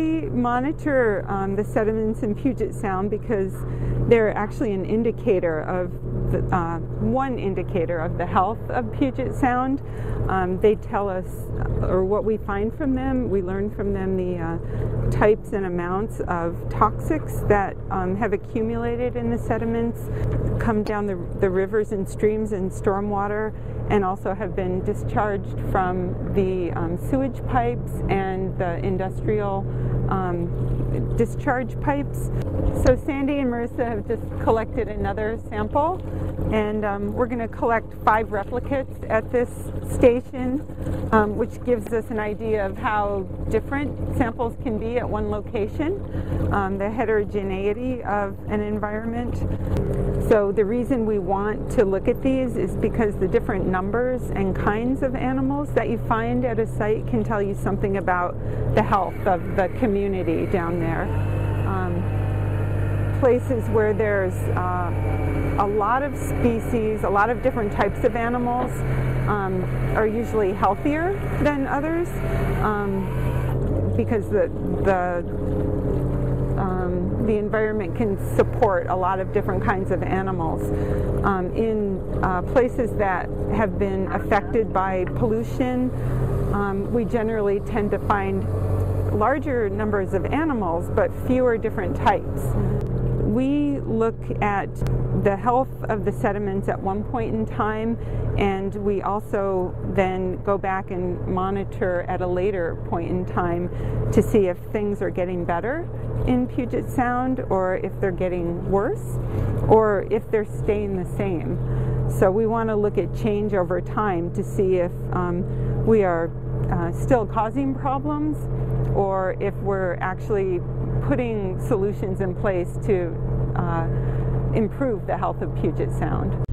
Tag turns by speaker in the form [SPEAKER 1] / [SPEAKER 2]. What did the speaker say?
[SPEAKER 1] monitor um, the sediments in Puget Sound because they're actually an indicator of the, uh, one indicator of the health of Puget Sound. Um, they tell us, or what we find from them, we learn from them the uh, types and amounts of toxics that um, have accumulated in the sediments, come down the, the rivers and streams and stormwater, and also have been discharged from the um, sewage pipes and the industrial um, discharge pipes. So Sandy and Marissa have just collected another sample and um, we're going to collect five replicates at this station, um, which gives us an idea of how different samples can be at one location, um, the heterogeneity of an environment. So the reason we want to look at these is because the different numbers and kinds of animals that you find at a site can tell you something about the health of the community down there. Um, places where there's uh, a lot of species, a lot of different types of animals um, are usually healthier than others um, because the, the um, the environment can support a lot of different kinds of animals. Um, in uh, places that have been affected by pollution, um, we generally tend to find larger numbers of animals but fewer different types we look at the health of the sediments at one point in time, and we also then go back and monitor at a later point in time to see if things are getting better in Puget Sound or if they're getting worse or if they're staying the same. So we want to look at change over time to see if um, we are uh, still causing problems or if we're actually putting solutions in place to uh, improve the health of Puget Sound.